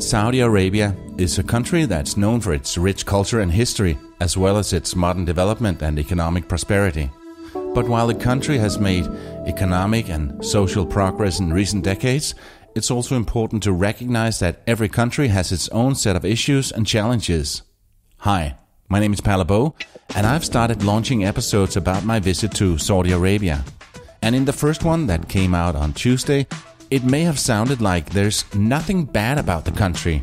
Saudi Arabia is a country that's known for its rich culture and history, as well as its modern development and economic prosperity. But while the country has made economic and social progress in recent decades, it's also important to recognize that every country has its own set of issues and challenges. Hi, my name is Palle Bo, and I've started launching episodes about my visit to Saudi Arabia. And in the first one that came out on Tuesday, it may have sounded like there's nothing bad about the country.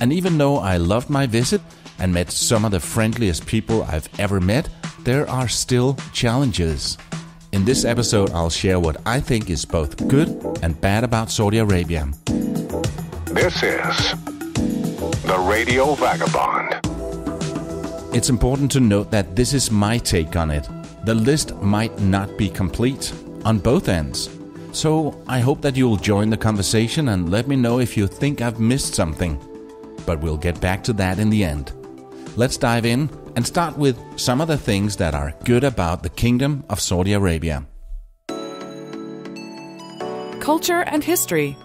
And even though I loved my visit and met some of the friendliest people I've ever met, there are still challenges. In this episode, I'll share what I think is both good and bad about Saudi Arabia. This is the Radio Vagabond. It's important to note that this is my take on it. The list might not be complete on both ends. So I hope that you'll join the conversation and let me know if you think I've missed something. But we'll get back to that in the end. Let's dive in and start with some of the things that are good about the Kingdom of Saudi Arabia. Culture and history.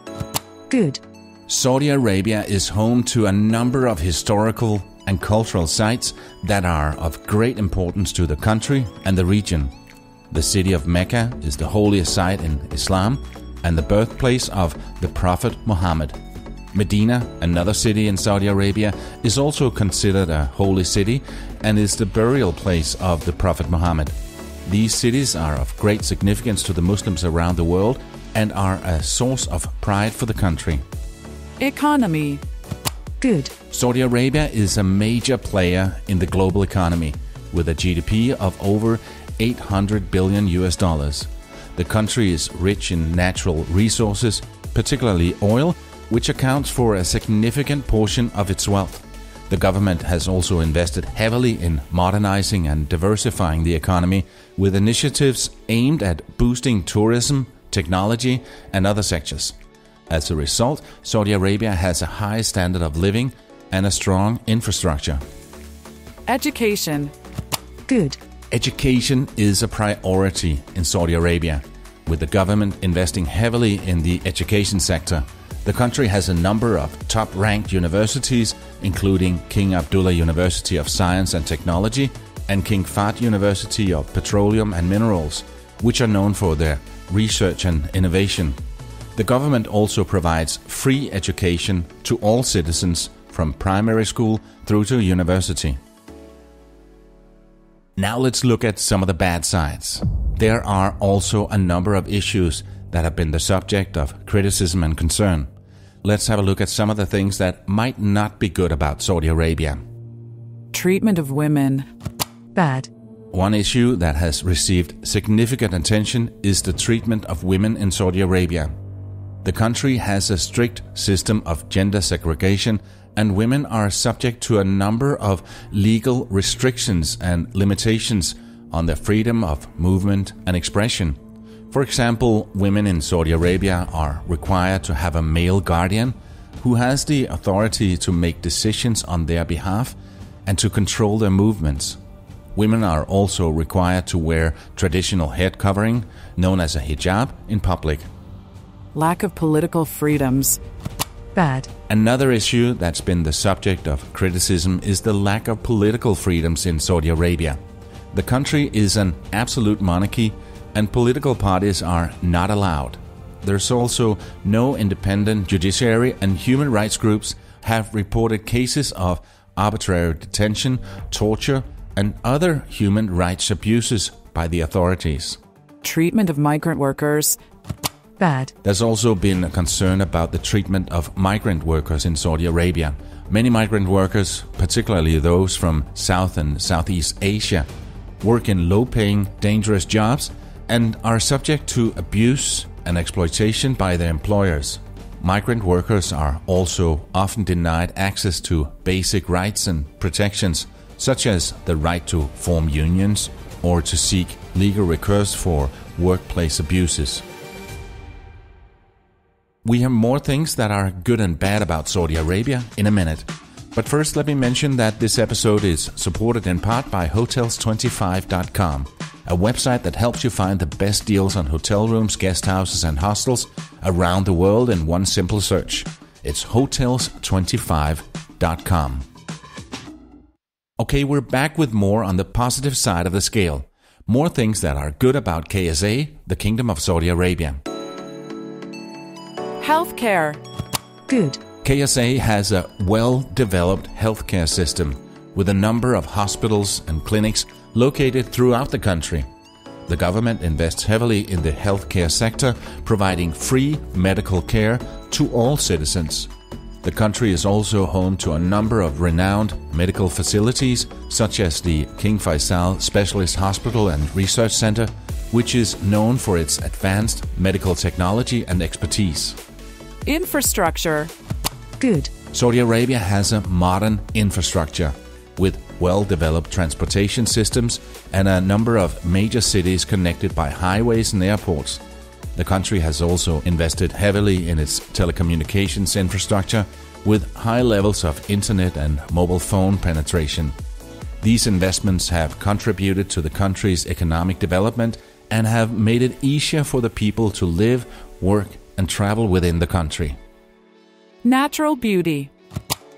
Good. Saudi Arabia is home to a number of historical and cultural sites that are of great importance to the country and the region. The city of Mecca is the holiest site in Islam and the birthplace of the Prophet Muhammad. Medina, another city in Saudi Arabia, is also considered a holy city and is the burial place of the Prophet Muhammad. These cities are of great significance to the Muslims around the world and are a source of pride for the country. Economy. Good. Saudi Arabia is a major player in the global economy with a GDP of over 800 billion US dollars. The country is rich in natural resources, particularly oil, which accounts for a significant portion of its wealth. The government has also invested heavily in modernizing and diversifying the economy with initiatives aimed at boosting tourism, technology, and other sectors. As a result, Saudi Arabia has a high standard of living and a strong infrastructure. Education. Good. Education is a priority in Saudi Arabia, with the government investing heavily in the education sector. The country has a number of top ranked universities, including King Abdullah University of Science and Technology and King Fahd University of Petroleum and Minerals, which are known for their research and innovation. The government also provides free education to all citizens from primary school through to university. Now let's look at some of the bad sides. There are also a number of issues that have been the subject of criticism and concern. Let's have a look at some of the things that might not be good about Saudi Arabia. Treatment of women. Bad. One issue that has received significant attention is the treatment of women in Saudi Arabia. The country has a strict system of gender segregation, and women are subject to a number of legal restrictions and limitations on their freedom of movement and expression. For example, women in Saudi Arabia are required to have a male guardian who has the authority to make decisions on their behalf and to control their movements. Women are also required to wear traditional head covering, known as a hijab, in public. Lack of political freedoms. Bad. Another issue that's been the subject of criticism is the lack of political freedoms in Saudi Arabia. The country is an absolute monarchy and political parties are not allowed. There's also no independent judiciary, and human rights groups have reported cases of arbitrary detention, torture, and other human rights abuses by the authorities. Treatment of migrant workers. Bad. There's also been a concern about the treatment of migrant workers in Saudi Arabia. Many migrant workers, particularly those from South and Southeast Asia, work in low paying, dangerous jobs and are subject to abuse and exploitation by their employers. Migrant workers are also often denied access to basic rights and protections, such as the right to form unions or to seek legal recourse for workplace abuses. We have more things that are good and bad about Saudi Arabia in a minute. But first, let me mention that this episode is supported in part by Hotels25.com, a website that helps you find the best deals on hotel rooms, guest houses, and hostels around the world in one simple search. It's hotels25.com. Okay, we're back with more on the positive side of the scale. More things that are good about KSA, the Kingdom of Saudi Arabia. Healthcare. Good. KSA has a well developed healthcare system with a number of hospitals and clinics located throughout the country. The government invests heavily in the healthcare sector, providing free medical care to all citizens. The country is also home to a number of renowned medical facilities, such as the King Faisal Specialist Hospital and Research Center, which is known for its advanced medical technology and expertise. Infrastructure. Good. Saudi Arabia has a modern infrastructure with well developed transportation systems and a number of major cities connected by highways and airports. The country has also invested heavily in its telecommunications infrastructure with high levels of internet and mobile phone penetration. These investments have contributed to the country's economic development and have made it easier for the people to live, work, and travel within the country. Natural beauty.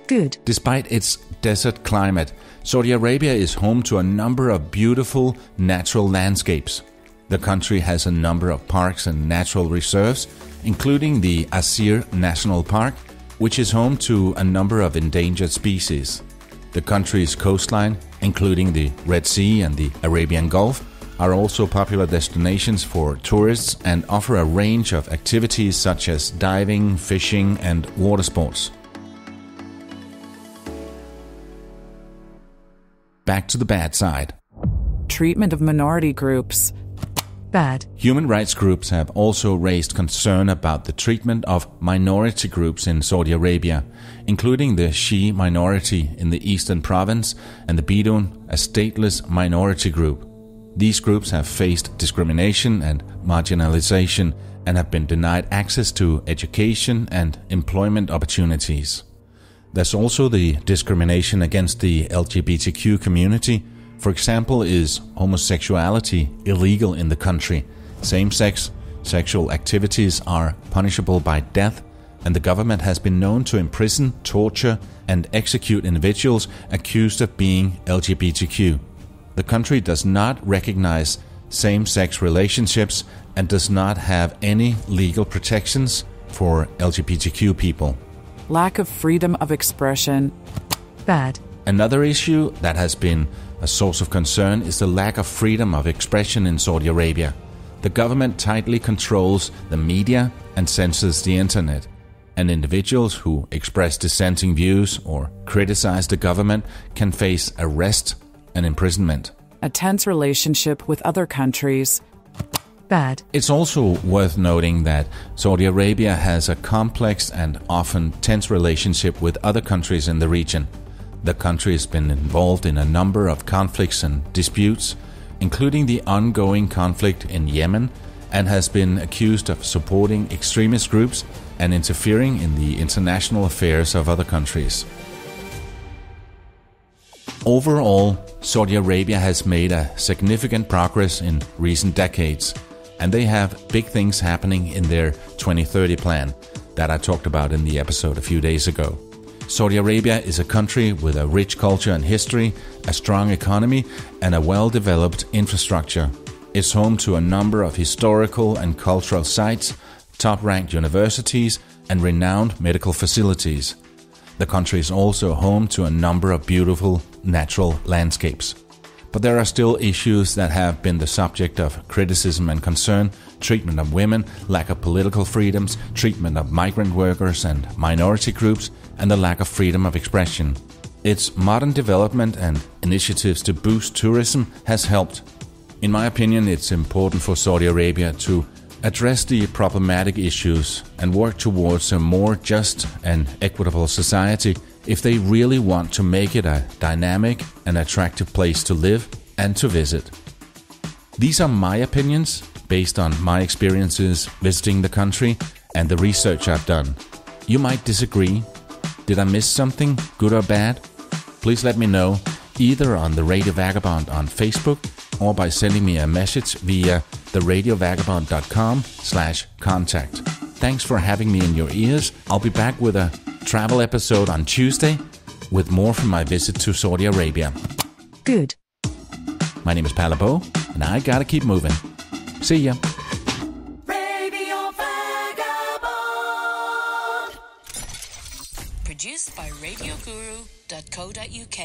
Good. Despite its desert climate, Saudi Arabia is home to a number of beautiful natural landscapes. The country has a number of parks and natural reserves, including the Asir National Park, which is home to a number of endangered species. The country's coastline, including the Red Sea and the Arabian Gulf, are also popular destinations for tourists and offer a range of activities such as diving, fishing, and water sports. Back to the bad side. Treatment of minority groups. Bad. Human rights groups have also raised concern about the treatment of minority groups in Saudi Arabia, including the Shi minority in the eastern province and the Bedouin, a stateless minority group. These groups have faced discrimination and marginalization and have been denied access to education and employment opportunities. There's also the discrimination against the LGBTQ community. For example, is homosexuality illegal in the country? Same sex sexual activities are punishable by death, and the government has been known to imprison, torture, and execute individuals accused of being LGBTQ. The country does not recognize same sex relationships and does not have any legal protections for LGBTQ people. Lack of freedom of expression. Bad. Another issue that has been a source of concern is the lack of freedom of expression in Saudi Arabia. The government tightly controls the media and censors the internet, and individuals who express dissenting views or criticize the government can face arrest and imprisonment. A tense relationship with other countries. Bad. It's also worth noting that Saudi Arabia has a complex and often tense relationship with other countries in the region. The country has been involved in a number of conflicts and disputes, including the ongoing conflict in Yemen, and has been accused of supporting extremist groups and interfering in the international affairs of other countries. Overall, Saudi Arabia has made a significant progress in recent decades, and they have big things happening in their 2030 plan that I talked about in the episode a few days ago. Saudi Arabia is a country with a rich culture and history, a strong economy, and a well developed infrastructure. It's home to a number of historical and cultural sites, top ranked universities, and renowned medical facilities. The country is also home to a number of beautiful natural landscapes. But there are still issues that have been the subject of criticism and concern treatment of women, lack of political freedoms, treatment of migrant workers and minority groups, and the lack of freedom of expression. Its modern development and initiatives to boost tourism has helped. In my opinion, it's important for Saudi Arabia to address the problematic issues and work towards a more just and equitable society if they really want to make it a dynamic and attractive place to live and to visit. These are my opinions based on my experiences visiting the country and the research I've done. You might disagree. Did I miss something, good or bad? Please let me know either on the Radio Vagabond on Facebook or by sending me a message via theradiovagabond.com slash contact. Thanks for having me in your ears. I'll be back with a travel episode on Tuesday with more from my visit to Saudi Arabia. Good. My name is Palle Bo, and I gotta keep moving. See ya. Radio Vagabond. Produced by RadioGuru.co.uk.